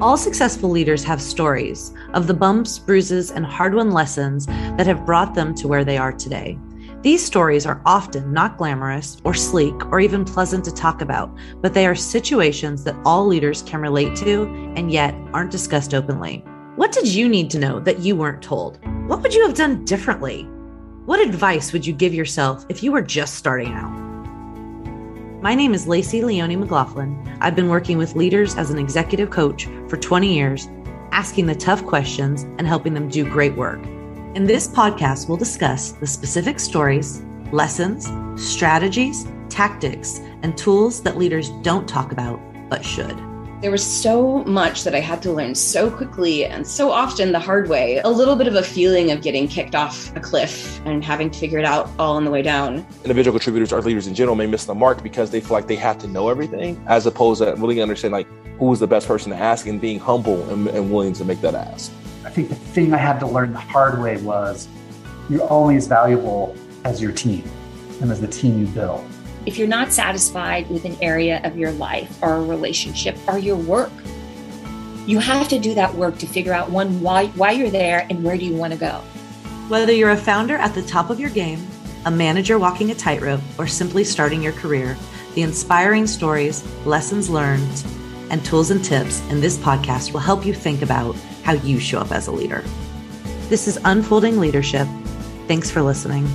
All successful leaders have stories of the bumps, bruises, and hard won lessons that have brought them to where they are today. These stories are often not glamorous or sleek or even pleasant to talk about, but they are situations that all leaders can relate to and yet aren't discussed openly. What did you need to know that you weren't told? What would you have done differently? What advice would you give yourself if you were just starting out? My name is Lacey Leone McLaughlin. I've been working with leaders as an executive coach for 20 years, asking the tough questions and helping them do great work. In this podcast, we'll discuss the specific stories, lessons, strategies, tactics, and tools that leaders don't talk about but should. There was so much that I had to learn so quickly and so often the hard way. A little bit of a feeling of getting kicked off a cliff and having to figure it out all on the way down. Individual contributors or leaders in general may miss the mark because they feel like they have to know everything, as opposed to really understand like who is the best person to ask and being humble and, and willing to make that ask. I think the thing I had to learn the hard way was you're only as valuable as your team and as the team you build. If you're not satisfied with an area of your life or a relationship or your work, you have to do that work to figure out one why why you're there and where do you want to go. Whether you're a founder at the top of your game, a manager walking a tightrope, or simply starting your career, the inspiring stories, lessons learned, and tools and tips in this podcast will help you think about how you show up as a leader. This is Unfolding Leadership. Thanks for listening.